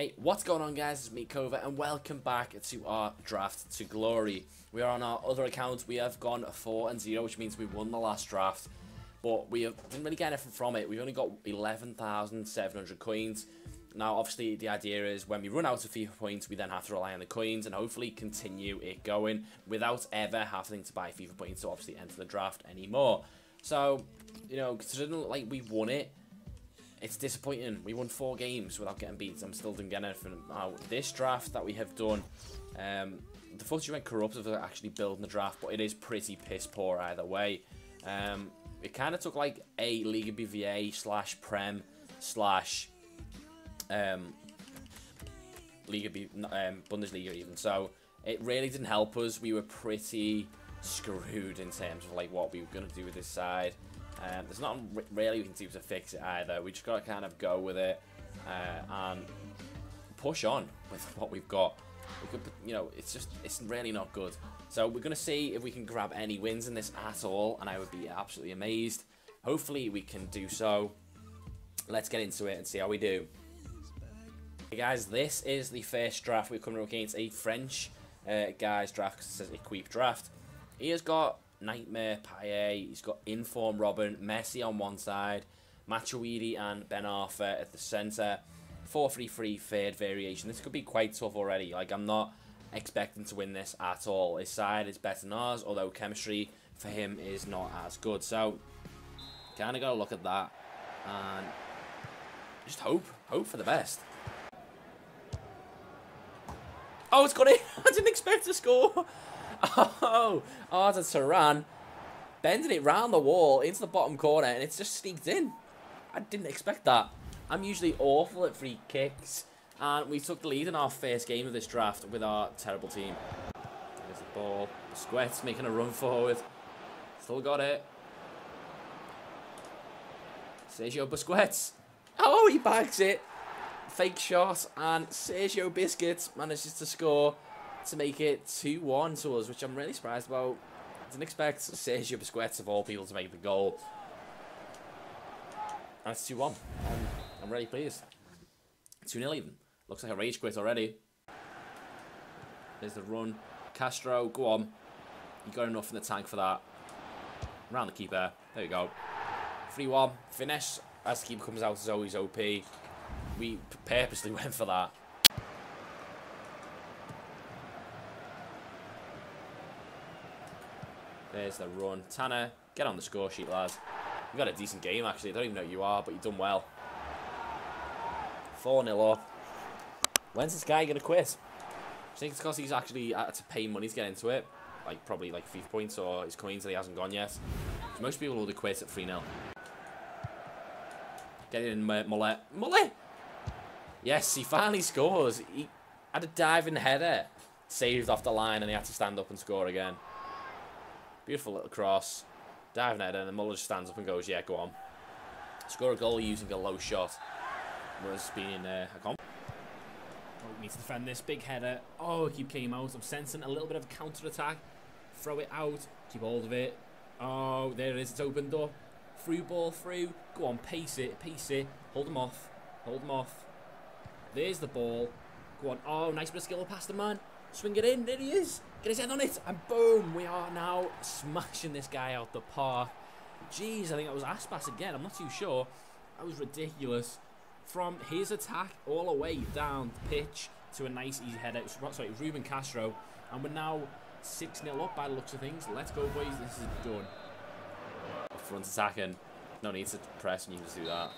Hey, what's going on guys? It's me, Kova, and welcome back to our Draft to Glory. We are on our other account. We have gone 4 and 0, which means we won the last draft. But we didn't really get anything from it. We've only got 11,700 coins. Now, obviously, the idea is when we run out of FIFA points, we then have to rely on the coins and hopefully continue it going without ever having to buy FIFA points to obviously enter the draft anymore. So, you know, considering like we won it, it's disappointing. We won four games without getting beat. I'm still didn't get anything out. This draft that we have done, um, the footage went corrupt of actually building the draft, but it is pretty piss poor either way. Um, it kind of took like a Liga BBVA slash Prem slash um, Liga B, um, Bundesliga even. So it really didn't help us. We were pretty screwed in terms of like what we were going to do with this side. Um, there's not really we can do to fix it either. We just got to kind of go with it uh, and push on with what we've got. We could, you know, it's just, it's really not good. So we're going to see if we can grab any wins in this at all, and I would be absolutely amazed. Hopefully we can do so. Let's get into it and see how we do. Hey guys, this is the first draft we're coming up against a French uh, guy's draft says Equipe draft. He has got Nightmare, Payet, he's got Inform Robben, Messi on one side, Matuidi and Ben Arfa at the centre. 4-3-3 third variation. This could be quite tough already. Like, I'm not expecting to win this at all. His side is better than ours, although chemistry for him is not as good. So, kind of got to look at that and just hope. Hope for the best. Oh, it's got it. I didn't expect to score. Oh, oh Arda Turan bending it round the wall into the bottom corner, and it's just sneaked in. I didn't expect that. I'm usually awful at free kicks, and we took the lead in our first game of this draft with our terrible team. There's the ball. Squets making a run forward. Still got it. Sergio Busquets. Oh, he bags it. Fake shot, and Sergio Biscuits manages to score to make it 2-1 to us, which I'm really surprised about. Didn't expect Sergio Busquets, of all people, to make the goal. And it's 2-1. I'm, I'm really pleased. 2-0 even. Looks like a rage quit already. There's the run. Castro, go on. You got enough in the tank for that. Around the keeper. There you go. 3-1. Finish as the keeper comes out is always OP. We purposely went for that. There's the run. Tanner, get on the score sheet, lads. You've got a decent game, actually. I don't even know who you are, but you've done well. 4-0 up. When's this guy going to quit? I think it's because he's actually had to pay money to get into it. Like, probably like FIFA points or his coins that he hasn't gone yet. Most people would quit at 3-0. Get in, Muller. Muller! Yes, he finally scores. He had a diving header. Saved off the line and he had to stand up and score again. Beautiful little cross. Diving header, and then Muller just stands up and goes, yeah, go on. Score a goal using a low shot. Was being uh, a comp. Oh, need to defend this. Big header. Oh, keep came out. I'm sensing a little bit of counter-attack. Throw it out. Keep hold of it. Oh, there it is. It's opened up. Through ball through. Go on, pace it. Pace it. Hold them off. Hold them off. There's the ball. Go on. Oh, nice bit of skill past the man. Swing it in. There he is. Get his head on it. And boom. We are now smashing this guy out the park. Jeez, I think that was Aspas again. I'm not too sure. That was ridiculous. From his attack all the way down the pitch to a nice easy header. Sorry, it was Ruben Castro. And we're now 6-0 up by the looks of things. Let's go, boys. This is done. Front attacking. No need to press and you just do that.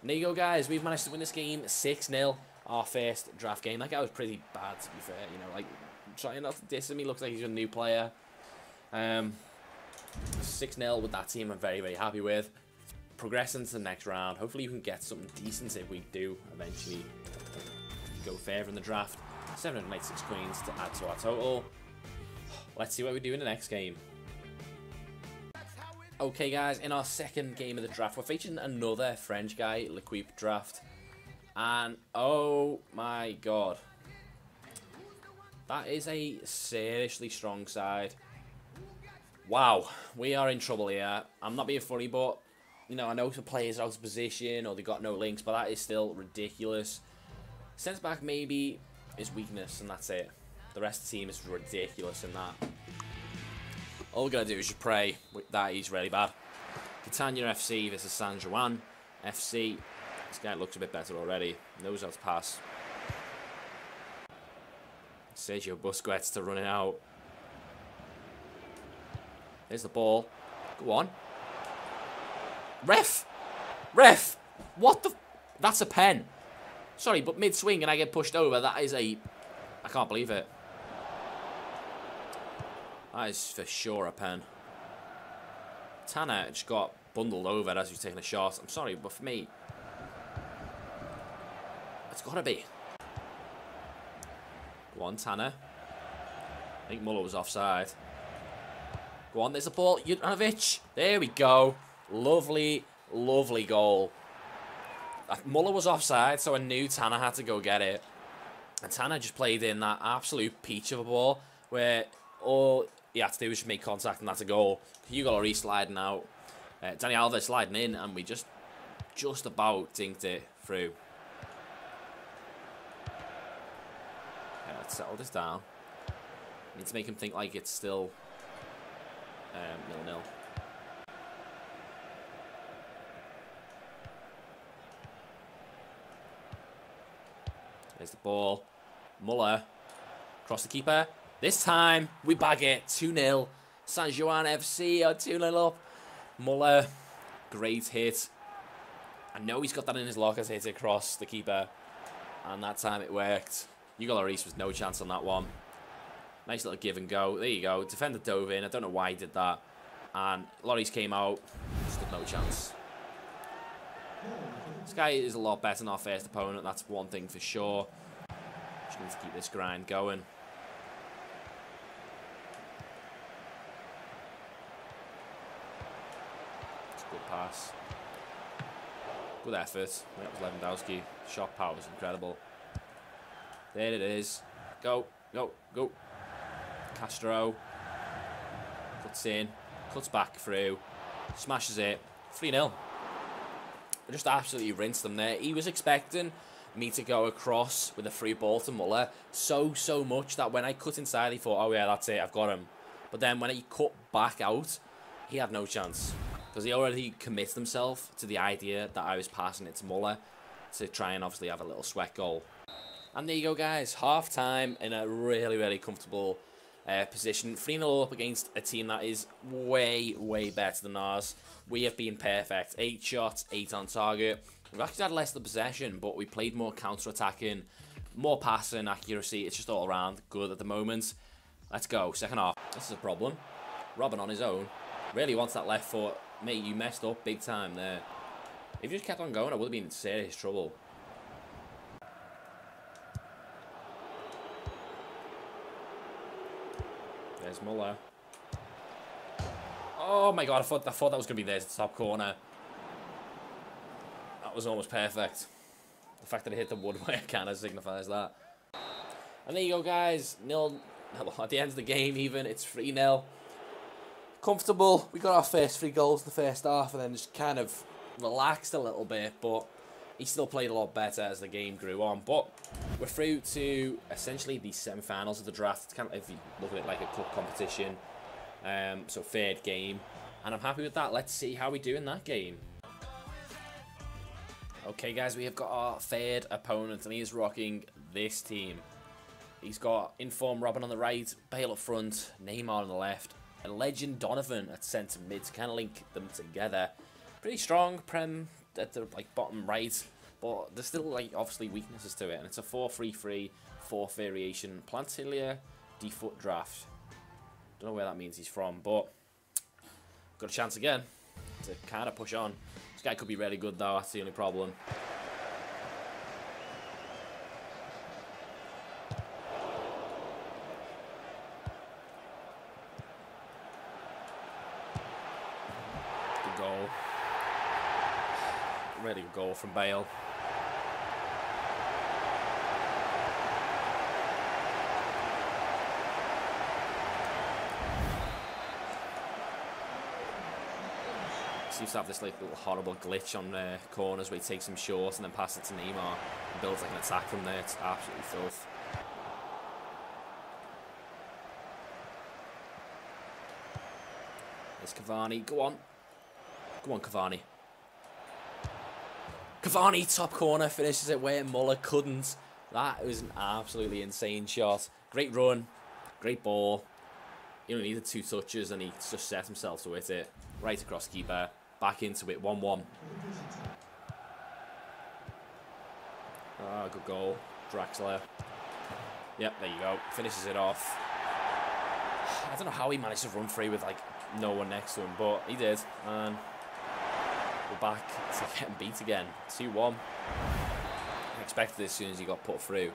And there you go, guys. We've managed to win this game 6-0 our first draft game. That guy was pretty bad, to be fair. You know, like, trying not to diss him. He looks like he's a new player. Um, 6-0 with that team I'm very, very happy with. Progressing to the next round. Hopefully you can get something decent if we do eventually go further in the draft. 796 queens to add to our total. Let's see what we do in the next game. Okay guys, in our second game of the draft, we're featuring another French guy, L'Equipe draft. And, oh my god. That is a seriously strong side. Wow, we are in trouble here. I'm not being funny, but, you know, I know the players out of position or they got no links, but that is still ridiculous. Centre back maybe is weakness, and that's it. The rest of the team is ridiculous in that. All we're going to do is just pray that he's really bad. Catania FC versus San Juan FC. This guy looks a bit better already. Knows how to pass. Sergio Busquets to run it out. There's the ball. Go on. Ref! Ref! What the... That's a pen. Sorry, but mid-swing and I get pushed over. That is a... I can't believe it. That is for sure a pen. Tanner just got bundled over as he's taking a shot. I'm sorry, but for me... It's got to be. Go on, Tanner. I think Muller was offside. Go on, there's the ball. Juranovic. There we go. Lovely, lovely goal. Uh, Muller was offside, so I knew Tanner had to go get it. And Tanner just played in that absolute peach of a ball where all he had to do was just make contact and that's a goal. Hugo Lloris sliding out. Uh, Dani Alves sliding in and we just just about dinked it through. Yeah, let's settle this down. Need to make him think like it's still um, nil-nil. There's the ball. Muller. Cross the keeper. This time, we bag it. 2-0. San Juan FC are 2-0 up. Muller. Great hit. I know he's got that in his locker hit it across the keeper. And that time it worked. Hugo Lloris was no chance on that one. Nice little give and go. There you go. Defender dove in. I don't know why he did that. And Lloris came out. Stood no chance. This guy is a lot better than our first opponent. That's one thing for sure. Just need to keep this grind going. It's a good pass. Good effort. That was Lewandowski. Shot power was incredible. There it is. Go, go, go. Castro. Cuts in. Cuts back through. Smashes it. 3-0. Just absolutely rinsed them there. He was expecting me to go across with a free ball to Muller so, so much that when I cut inside, he thought, oh yeah, that's it, I've got him. But then when he cut back out, he had no chance. Because he already committed himself to the idea that I was passing it to Muller to try and obviously have a little sweat goal. And there you go, guys. Half time in a really, really comfortable uh, position. 3 0 up against a team that is way, way better than ours. We have been perfect. 8 shots, 8 on target. We've actually had less the possession, but we played more counter attacking, more passing accuracy. It's just all around good at the moment. Let's go. Second half. This is a problem. Robben on his own. Really wants that left foot. Mate, you messed up big time there. If you just kept on going, I would have been in serious trouble. There's Muller. Oh my god, I thought, I thought that was going to be there, the top corner. That was almost perfect. The fact that it hit the woodwork kind of signifies that. And there you go, guys. Nil. At the end of the game, even it's 3 0. Comfortable. We got our first three goals in the first half and then just kind of relaxed a little bit, but he still played a lot better as the game grew on. But we're through to essentially the semi-finals of the draft. It's kind of if you look at it like a cup competition. Um, so third game, and I'm happy with that. Let's see how we do in that game. Okay, guys, we have got our third opponent, and he is rocking this team. He's got Inform Robben on the right, Bale up front, Neymar on the left, and Legend Donovan at centre mid to kind of link them together. Pretty strong, Prem at the like bottom right, but there's still like obviously weaknesses to it, and it's a 4-3-3, fourth variation, Plantilla default draft. Don't know where that means he's from, but got a chance again to kind of push on. This guy could be really good though, that's the only problem. Good goal. Really good goal from Bale. Seems to have this like little horrible glitch on the corners where he takes him short and then passes it to Neymar and builds like an attack from there. It's absolutely filth. There's Cavani. Go on. Go on, Cavani. Cavani, top corner, finishes it where Muller couldn't. That was an absolutely insane shot. Great run. Great ball. He only needed two touches and he just set himself to hit it. Right across keeper. Back into it. 1-1. Ah, good goal. Draxler. Yep, there you go. Finishes it off. I don't know how he managed to run free with like no one next to him, but he did. And we're back to getting beat again. 2-1. I expected this as soon as he got put through.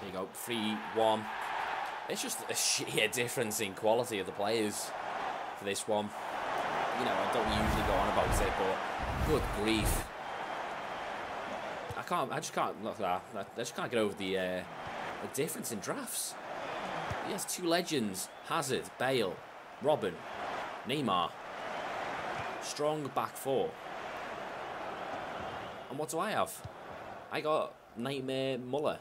There you go, 3-1. It's just a sheer difference in quality of the players for this one. You know, I don't usually go on about it, but good grief. I can't, I just can't, look at that, I just can't get over the, uh, the difference in drafts. He has two legends, Hazard, Bale, Robben, Neymar. Strong back four. And what do I have? I got Nightmare Muller.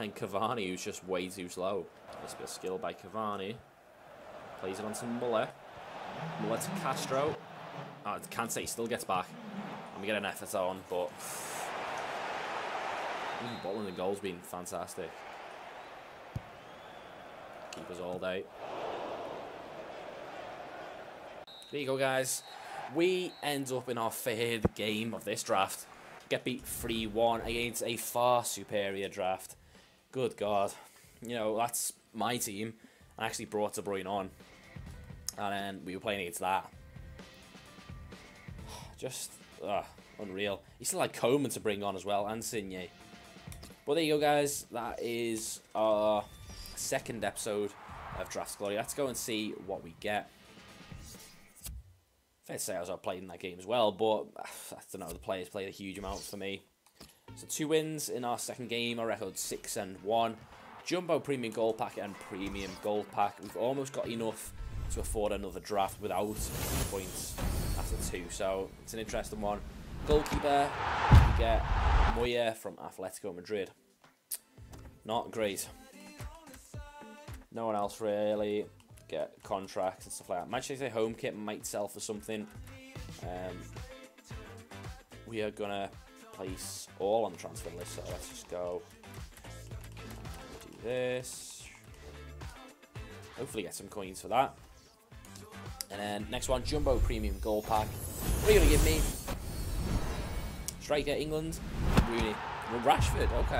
And Cavani, who's just way too slow. Nice bit of skill by Cavani. Plays it on to Muller. Muller to Castro. Oh, Kante still gets back. And we get an effort on, but... Bowling the goal's been fantastic. Keepers all day. There you go, guys. We end up in our third game of this draft. Get beat 3-1 against a far superior draft. Good God. You know, that's my team. I actually brought De Bruyne on. And then we were playing against that. Just, uh, unreal. He still had Coman to bring on as well, and Signe. But there you go, guys. That is our second episode of Draft Glory. Let's go and see what we get. Fair to say I was in that game as well, but I don't know, the players played a huge amount for me. So two wins in our second game, our record 6 and 1. Jumbo Premium Gold Pack and Premium Gold Pack. We've almost got enough to afford another draft without points after two, so it's an interesting one. Goalkeeper, we get Moya from Atletico Madrid. Not great. No one else really get contracts and stuff like that. Manchester home kit might sell for something. Um, we are gonna place all on the transfer list, so let's just go do this. Hopefully get some coins for that. And then next one, Jumbo Premium Gold Pack. What are you gonna give me? Striker England, Rooney, Rashford. Okay.